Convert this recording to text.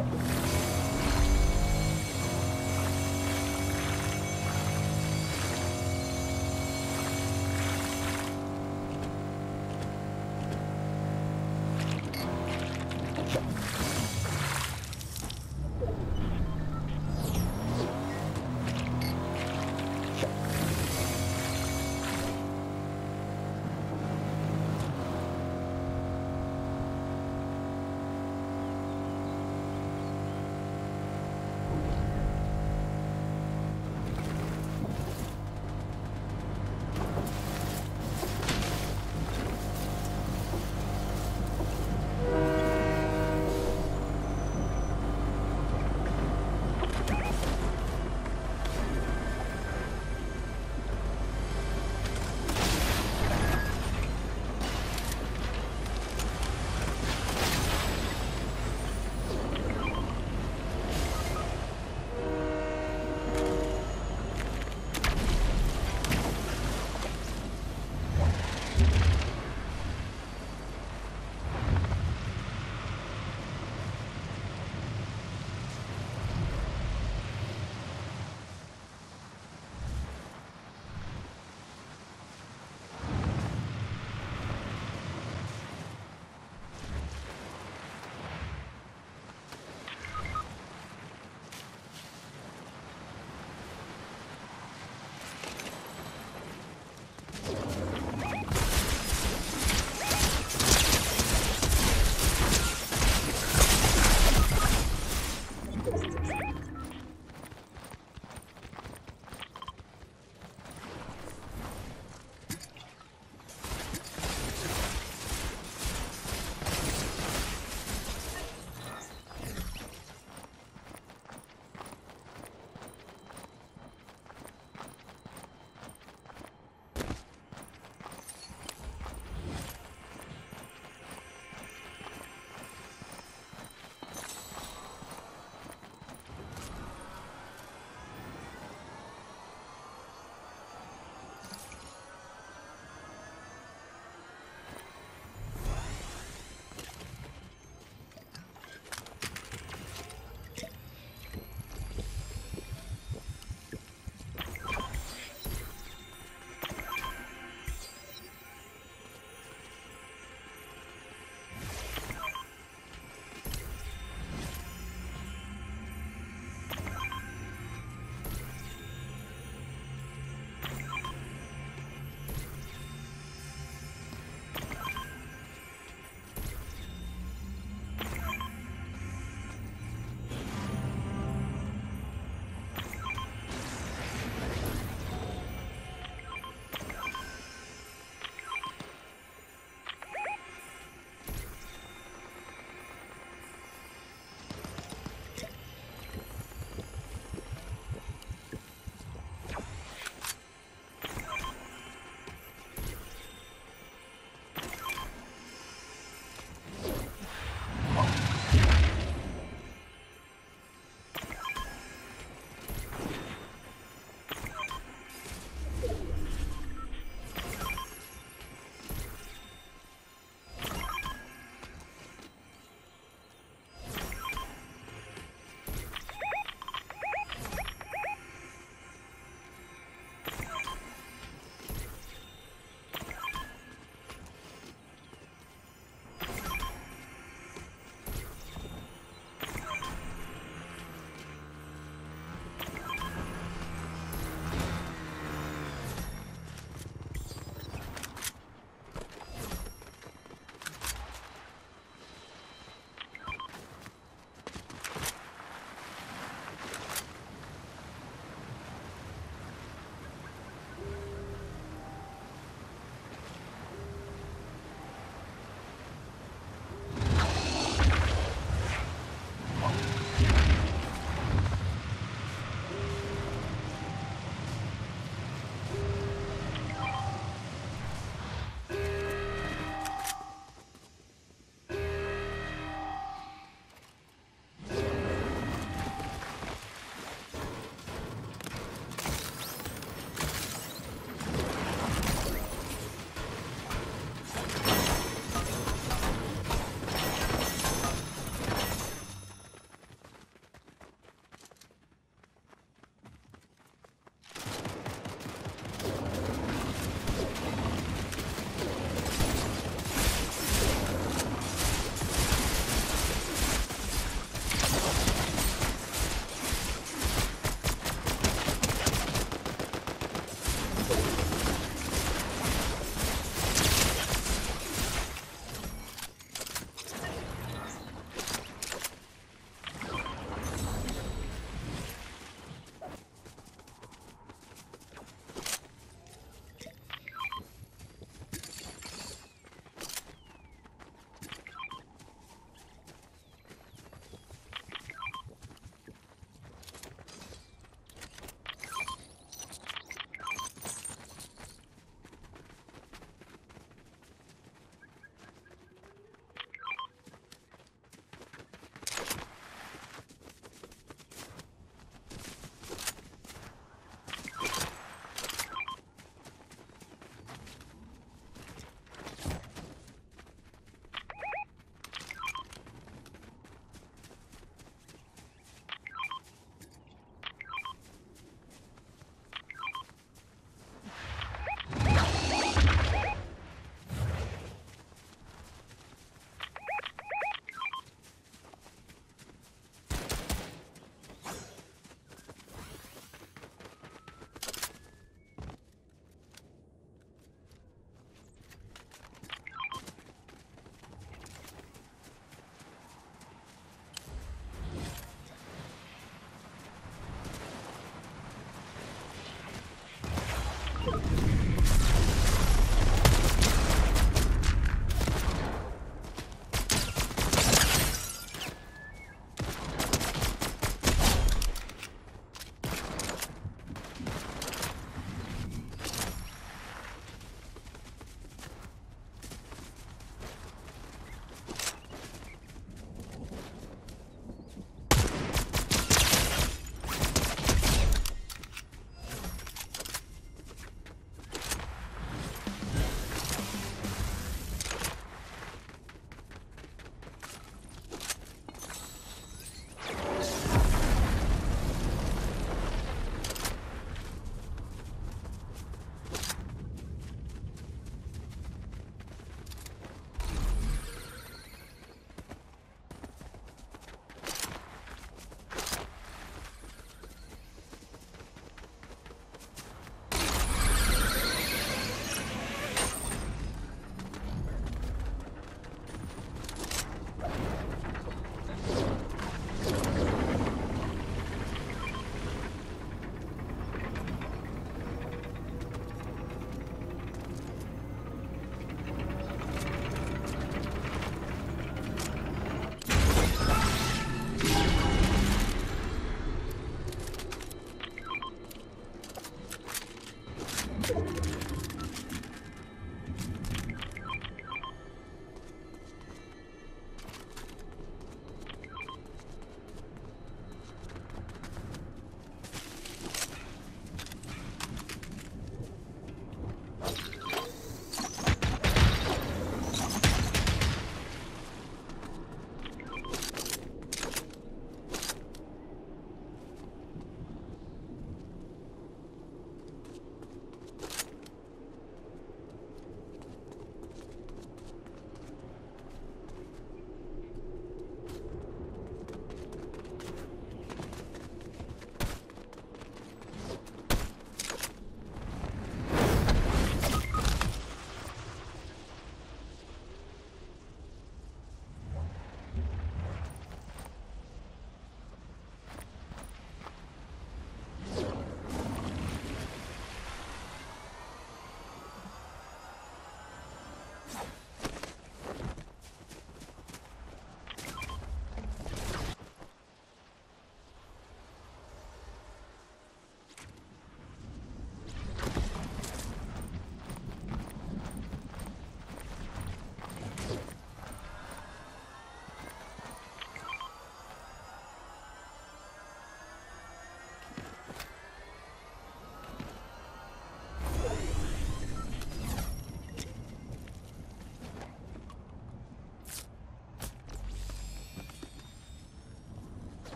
あ。